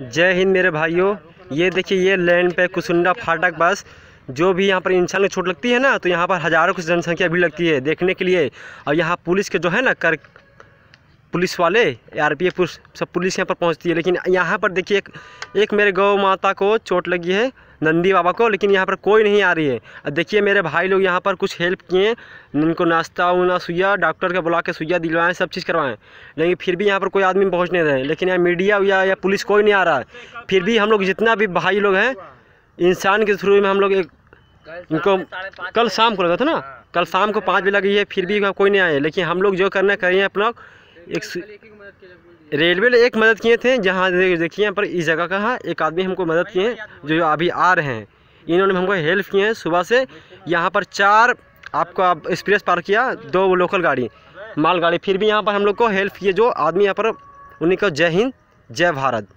जय हिंद मेरे भाइयों। ये देखिए, ये लैंड पे कुसुंडा फाटक बस, जो भी यहाँ पर इंसान चोट लगती है ना तो यहाँ पर हज़ारों की जनसंख्या भी लगती है देखने के लिए। और यहाँ पुलिस के जो है ना, कर पुलिस वाले आर पी एफ़ सब पुलिस यहाँ पर पहुँचती है। लेकिन यहाँ पर देखिए एक एक मेरे गौ माता को चोट लगी है नंदी बाबा को लेकिन यहाँ पर कोई नहीं आ रही है। देखिए मेरे भाई लोग यहाँ पर कुछ हेल्प किए इनको नाश्ता उना सुइया डॉक्टर के बुला के सुइया दिलवाएँ सब चीज़ करवाएँ। लेकिन फिर भी यहाँ पर कोई आदमी पहुँच नहीं रहे लेकिन यहाँ मीडिया या, या पुलिस कोई नहीं आ रहा है। फिर भी हम लोग जितना भी भाई लोग हैं इंसान के थ्रू में हम लोग एक इनको कल शाम को लगा था ना? कल शाम को पाँच बजे लगी है फिर भी कोई नहीं आए लेकिन हम लोग जो करना करिए अपना एक रेलवे ने एक मदद किए थे जहाँ देखिए यहाँ पर इस जगह का है एक आदमी हमको मदद किए हैं जो अभी आ रहे हैं। इन्होंने हमको हेल्प किए हैं सुबह से। यहाँ पर चार आपको आप एक्सप्रेस पार किया दो लोकल गाड़ी। माल गाड़ी फिर भी यहाँ पर हम लोग को हेल्प किए जो आदमी यहाँ पर उन्हीं को जय हिंद जय भारत।